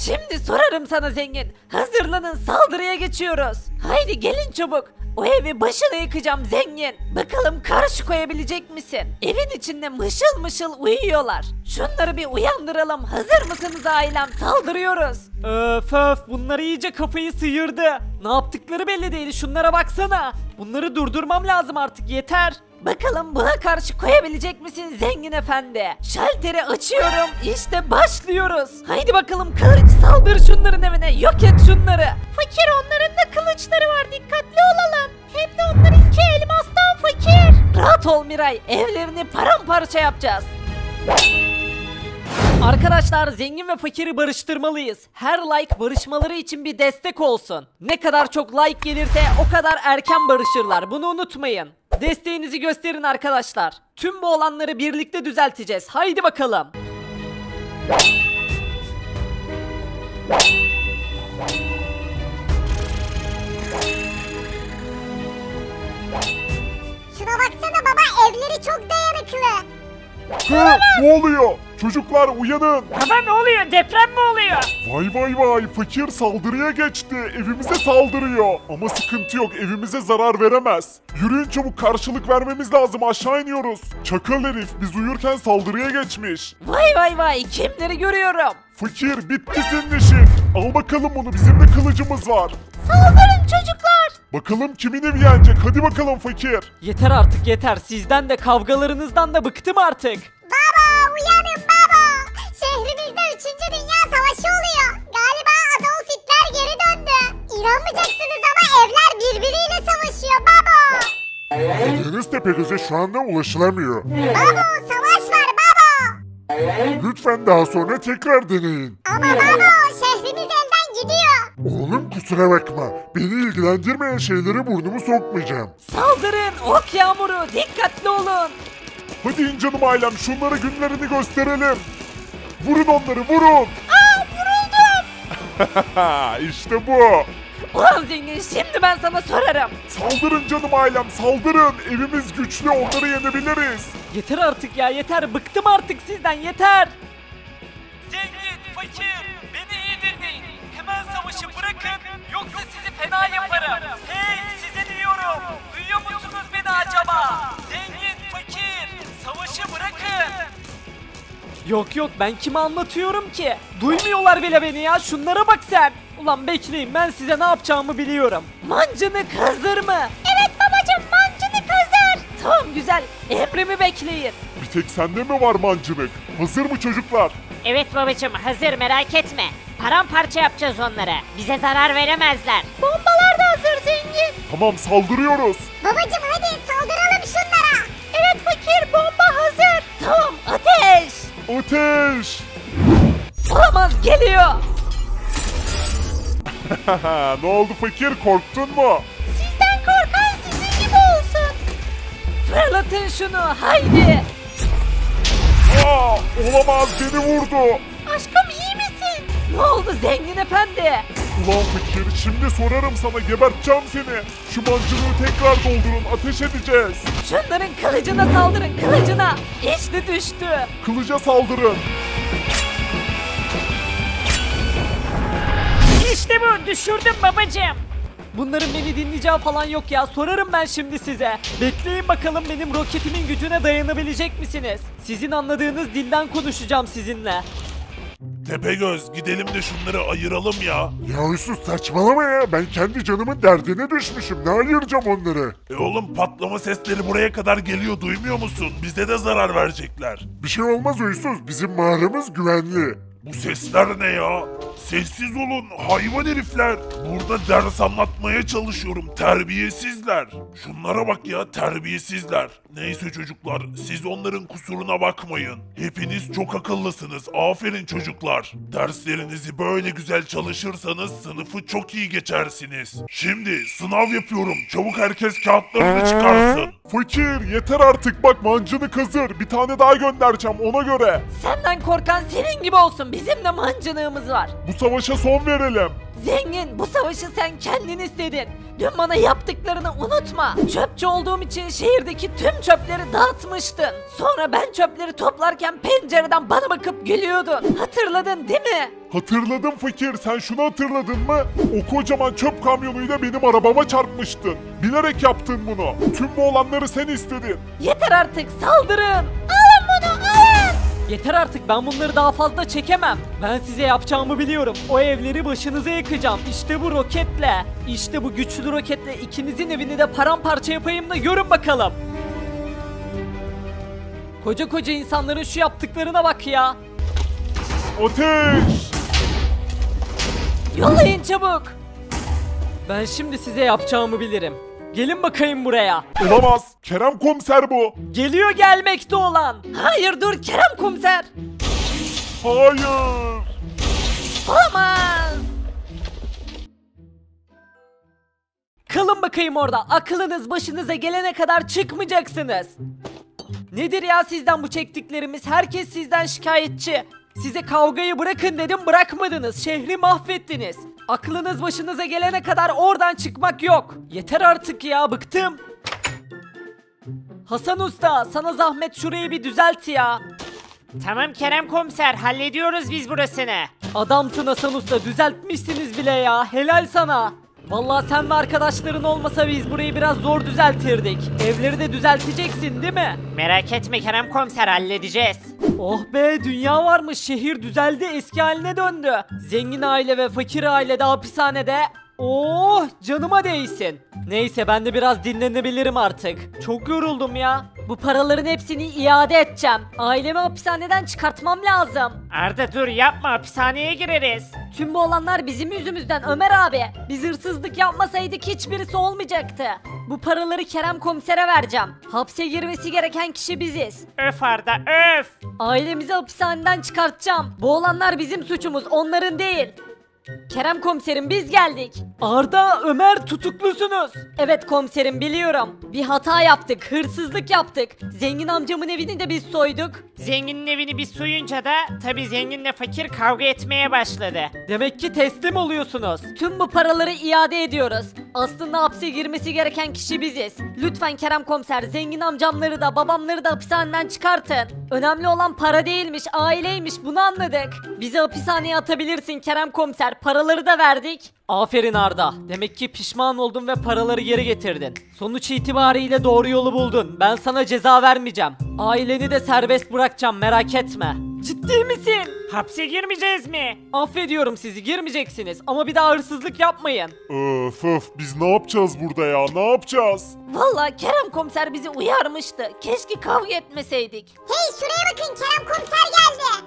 Şimdi sorarım sana zengin. Hazırlanın saldırıya geçiyoruz. Haydi gelin çabuk. O evi başına yıkacağım zengin. Bakalım karşı koyabilecek misin? Evin içinde mışıl mışıl uyuyorlar. Şunları bir uyandıralım. Hazır mısınız ailem? Saldırıyoruz. Öf öf bunlar iyice kafayı sıyırdı. Ne yaptıkları belli değil. Şunlara baksana. Bunları durdurmam lazım artık yeter. Bakalım buna karşı koyabilecek misin zengin efendi? Şalteri açıyorum. İşte başlıyoruz. Haydi bakalım kılıç saldır şunların evine. Yok et şunları. Fakir onların da kılıçları var. Dikkatli olalım. Hem de onlarınki elmastan fakir. Rahat ol Miray. Evlerini paramparça yapacağız. Arkadaşlar zengin ve fakiri barıştırmalıyız. Her like barışmaları için bir destek olsun. Ne kadar çok like gelirse o kadar erken barışırlar. Bunu unutmayın. Desteğinizi gösterin arkadaşlar. Tüm bu olanları birlikte düzelteceğiz. Haydi bakalım. Şuna baksana baba evleri çok dayanıklı. Ne oluyor? Çocuklar uyanın. Baba ne oluyor? Deprem mi oluyor? Vay vay vay fakir saldırıya geçti. Evimize saldırıyor. Ama sıkıntı yok evimize zarar veremez. Yürüyün çabuk karşılık vermemiz lazım aşağı iniyoruz. Çakal herif biz uyurken saldırıya geçmiş. Vay vay vay kimleri görüyorum. Fakir bitti senin işin. Al bakalım bunu bizim de kılıcımız var. Saldırın çocuklar. Bakalım kimin evi yenecek hadi bakalım fakir. Yeter artık yeter. Sizden de kavgalarınızdan da bıktım artık. Baba uyanın Tepegöz'e şu anda ulaşılamıyor. Baba savaş var baba. Lütfen daha sonra tekrar deneyin. Ama baba şehrimiz elden gidiyor. Oğlum kusura bakma. Beni ilgilendirmeyen şeylere burnumu sokmayacağım. Saldırın ok yağmuru dikkatli olun. Hadi in canım ailem şunlara günlerini gösterelim. Vurun onları vurun. Aa vuruldum. işte bu. Ulan zengin şimdi ben sana sorarım. Saldırın canım ailem saldırın. Evimiz güçlü onları yenebiliriz. Yeter artık ya yeter bıktım artık sizden yeter. Zengin, fakir, beni iyi dinleyin. Hemen savaşı bırakın yoksa sizi fena yaparım. Hey size diyorum. Duyuyor musunuz beni acaba? Zengin, fakir, savaşı bırakın. Yok yok ben kime anlatıyorum ki? Duymuyorlar bile beni ya şunlara bak sen. Ulan bekleyin ben size ne yapacağımı biliyorum. Mancınık hazır mı? Evet babacım mancınık hazır. Tamam güzel emrimi bekleyin. Bir tek sende mi var mancınık? Hazır mı çocuklar? Evet babacım hazır merak etme. Paramparça yapacağız onları. Bize zarar veremezler. Bombalar da hazır zengin. Tamam saldırıyoruz. Babacım hadi saldıralım şunlara. Evet fakir bomba hazır. Tamam ateş. Ateş! Olamaz geliyor. ne oldu fakir korktun mu? Sizden korkan sizin gibi olsun. Fırlatın şunu haydi. Aa, olamaz beni vurdu. Aşkım iyi misin? Ne oldu zengin efendi? Ulan fakir şimdi sorarım sana geberteceğim seni. Şu mancınığı tekrar doldurun ateş edeceğiz. Şunların kılıcına saldırın kılıcına. İşte düştü. Kılıca saldırın. İşte bu düşürdüm babacım. Bunların beni dinleyeceği falan yok ya. Sorarım ben şimdi size. Bekleyin bakalım benim roketimin gücüne dayanabilecek misiniz? Sizin anladığınız dilden konuşacağım sizinle. Tepegöz gidelim de şunları ayıralım ya. Ya Yusuf saçmalama ya ben kendi canımın derdine düşmüşüm ne ayıracağım onları. E oğlum patlama sesleri buraya kadar geliyor duymuyor musun? Bize de zarar verecekler. Bir şey olmaz Uysuz bizim mağaramız güvenli. Bu sesler ne ya? Sessiz olun hayvan herifler. Burada ders anlatmaya çalışıyorum terbiyesizler. Şunlara bak ya terbiyesizler. Neyse çocuklar siz onların kusuruna bakmayın. Hepiniz çok akıllısınız. Aferin çocuklar. Derslerinizi böyle güzel çalışırsanız sınıfı çok iyi geçersiniz. Şimdi sınav yapıyorum. Çabuk herkes kağıtlarını çıkarsın. Fakir yeter artık bak mancınık hazır bir tane daha göndereceğim ona göre. Senden korkan senin gibi olsun. Bizim de mancınığımız var. Bu savaşa son verelim. Zengin bu savaşı sen kendin istedin. Dün bana yaptıklarını unutma. Çöpçü olduğum için şehirdeki tüm çöpleri dağıtmıştın. Sonra ben çöpleri toplarken pencereden bana bakıp gülüyordun. Hatırladın değil mi? Hatırladım fakir sen şunu hatırladın mı? O kocaman çöp kamyonuyla benim arabama çarpmıştın. Bilerek yaptın bunu. Tüm bu olanları sen istedin. Yeter artık saldırın. Alın. Yeter artık ben bunları daha fazla çekemem. Ben size yapacağımı biliyorum. O evleri başınıza yakacağım. İşte bu roketle. İşte bu güçlü roketle ikinizin evini de paramparça yapayım da görün bakalım. Koca koca insanların şu yaptıklarına bak ya. Ateş! Yollayın çabuk. Ben şimdi size yapacağımı bilirim. Gelin bakayım buraya. Olamaz. Kerem komiser bu. Geliyor gelmekte olan. Hayır dur Kerem komiser. Hayır. Olamaz. Kalın bakayım orada. Akılınız başınıza gelene kadar çıkmayacaksınız. Nedir ya sizden bu çektiklerimiz? Herkes sizden şikayetçi. Size kavgayı bırakın dedim bırakmadınız. Şehri mahvettiniz. Aklınız başınıza gelene kadar oradan çıkmak yok. Yeter artık ya bıktım. Hasan Usta sana zahmet şurayı bir düzelt ya. Tamam Kerem komiser hallediyoruz biz burasını. Adamsın Hasan Usta düzeltmişsiniz bile ya helal sana. Vallahi sen ve arkadaşların olmasa biz burayı biraz zor düzeltirdik. Evleri de düzelteceksin değil mi? Merak etme Kerem komiser halledeceğiz. Oh be dünya varmış şehir düzeldi eski haline döndü. Zengin aile ve fakir aile de hapishanede. Oh canıma değsin. Neyse ben de biraz dinlenebilirim artık. Çok yoruldum ya. Bu paraların hepsini iade edeceğim. Ailemi hapishaneden çıkartmam lazım. Arda dur yapma hapishaneye gireriz. Tüm bu olanlar bizim yüzümüzden Ömer abi. Biz hırsızlık yapmasaydık hiçbirisi olmayacaktı. Bu paraları Kerem komisere vereceğim. Hapse girmesi gereken kişi biziz. Öf Arda öf. Ailemizi hapishaneden çıkartacağım. Bu olanlar bizim suçumuz, onların değil. Kerem komiserim biz geldik. Arda, Ömer tutuklusunuz. Evet komiserim biliyorum. Bir hata yaptık, hırsızlık yaptık. Zengin amcamın evini de biz soyduk. Zenginin evini biz soyunca da tabi zenginle fakir kavga etmeye başladı. Demek ki teslim oluyorsunuz. Tüm bu paraları iade ediyoruz. Aslında hapse girmesi gereken kişi biziz. Lütfen Kerem komiser zengin amcamları da babamları da hapishaneden çıkartın. Önemli olan para değilmiş aileymiş bunu anladık. Bizi hapishaneye atabilirsin Kerem komiser paraları da verdik. Aferin Arda. Demek ki pişman oldun ve paraları geri getirdin. Sonuç itibariyle doğru yolu buldun. Ben sana ceza vermeyeceğim. Aileni de serbest bırakacağım merak etme. Ciddi misin? Hapse girmeyeceğiz mi? Affediyorum sizi girmeyeceksiniz ama bir daha hırsızlık yapmayın. Öf öf biz ne yapacağız burada ya ne yapacağız? Vallahi Kerem komiser bizi uyarmıştı. Keşke kavga etmeseydik. Hey şuraya bakın Kerem komiser geldi.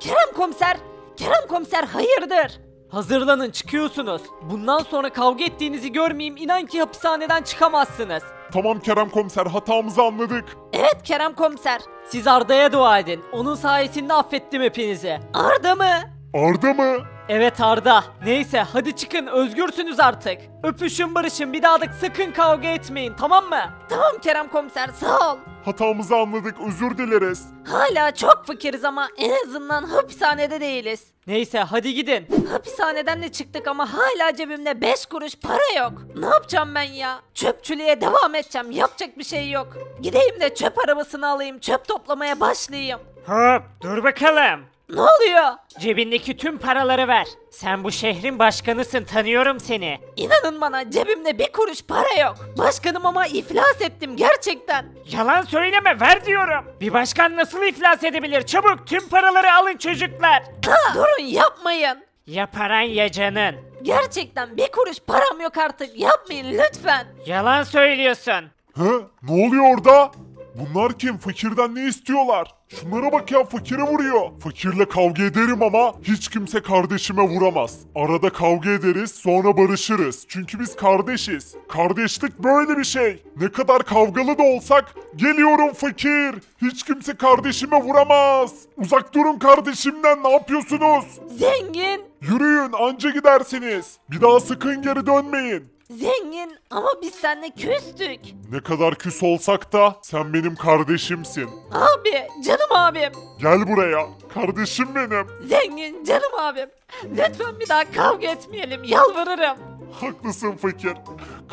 Kerem komiser, Kerem komiser hayırdır? Hazırlanın çıkıyorsunuz. Bundan sonra kavga ettiğinizi görmeyeyim inan ki hapishaneden çıkamazsınız. Tamam Kerem komiser hatamızı anladık. Evet Kerem komiser. Siz Arda'ya dua edin. Onun sayesinde affettim hepinizi. Arda mı? Arda mı? Evet Arda. Neyse hadi çıkın özgürsünüz artık. Öpüşün barışın bir daha da sakın kavga etmeyin tamam mı? Tamam Kerem komiser sağ ol. Hatamızı anladık özür dileriz. Hala çok fakiriz ama en azından hapishanede değiliz. Neyse hadi gidin. Hapishaneden de çıktık ama hala cebimde 5 kuruş para yok. Ne yapacağım ben ya? Çöpçülüğe devam edeceğim. Yapacak bir şey yok. Gideyim de çöp arabasını alayım. Çöp toplamaya başlayayım. Hop dur bakalım. Ne oluyor? Cebindeki tüm paraları ver. Sen bu şehrin başkanısın tanıyorum seni. İnanın bana cebimde bir kuruş para yok. Başkanım ama iflas ettim gerçekten. Yalan söyleme ver diyorum. Bir başkan nasıl iflas edebilir? Çabuk tüm paraları alın çocuklar. Ha, durun yapmayın. Ya paran ya canın. Gerçekten bir kuruş param yok artık. Yapmayın lütfen. Yalan söylüyorsun. He? Ne oluyor orada? Bunlar kim? Fakirden ne istiyorlar? Şunlara bak ya fakire vuruyor. Fakirle kavga ederim ama hiç kimse kardeşime vuramaz. Arada kavga ederiz sonra barışırız. Çünkü biz kardeşiz. Kardeşlik böyle bir şey. Ne kadar kavgalı da olsak geliyorum fakir. Hiç kimse kardeşime vuramaz. Uzak durun kardeşimden ne yapıyorsunuz? Zengin. Yürüyün anca gidersiniz. Bir daha sakın geri dönmeyin. Zengin ama biz seninle küstük. Ne kadar küs olsak da sen benim kardeşimsin. Abi, canım abim. Gel buraya. Kardeşim benim. Zengin, canım abim. Lütfen bir daha kavga etmeyelim, yalvarırım. Haklısın fakir.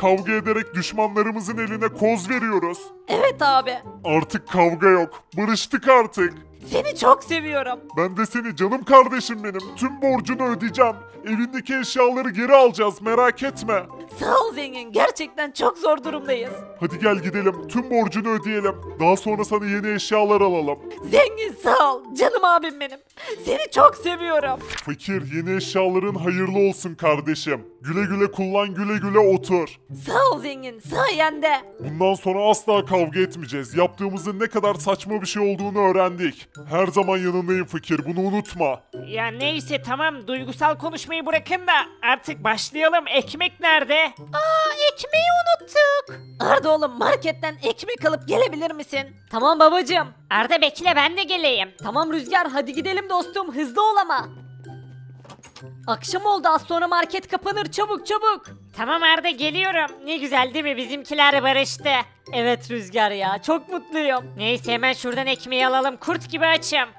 Kavga ederek düşmanlarımızın eline koz veriyoruz. Evet abi. Artık kavga yok. Barıştık artık. Seni çok seviyorum. Ben de seni canım kardeşim benim. Tüm borcunu ödeyeceğim. Evindeki eşyaları geri alacağız merak etme. Sağ ol zengin. Gerçekten çok zor durumdayız. Hadi gel gidelim. Tüm borcunu ödeyelim. Daha sonra sana yeni eşyalar alalım. Zengin sağ ol. Canım abim benim. Seni çok seviyorum. Fakir yeni eşyaların hayırlı olsun kardeşim. Güle güle kullan güle güle otur. Sağ ol zengin. Sayende. Bundan sonra asla kavga etmeyeceğiz. Yaptığımızın ne kadar saçma bir şey olduğunu öğrendik. Her zaman yanındayım fakir bunu unutma. Ya neyse tamam duygusal konuşmayı bırakın da artık başlayalım. Ekmek nerede? Aa ekmeği unuttuk. Arda oğlum marketten ekmek alıp gelebilir misin? Tamam babacığım. Arda bekle ben de geleyim. Tamam Rüzgar hadi gidelim dostum hızlı ol ama. Akşam oldu az sonra market kapanır çabuk çabuk. Tamam Arda geliyorum. Ne güzel değil mi bizimkiler barıştı. Evet Rüzgar ya çok mutluyum. Neyse hemen şuradan ekmeği alalım kurt gibi açım.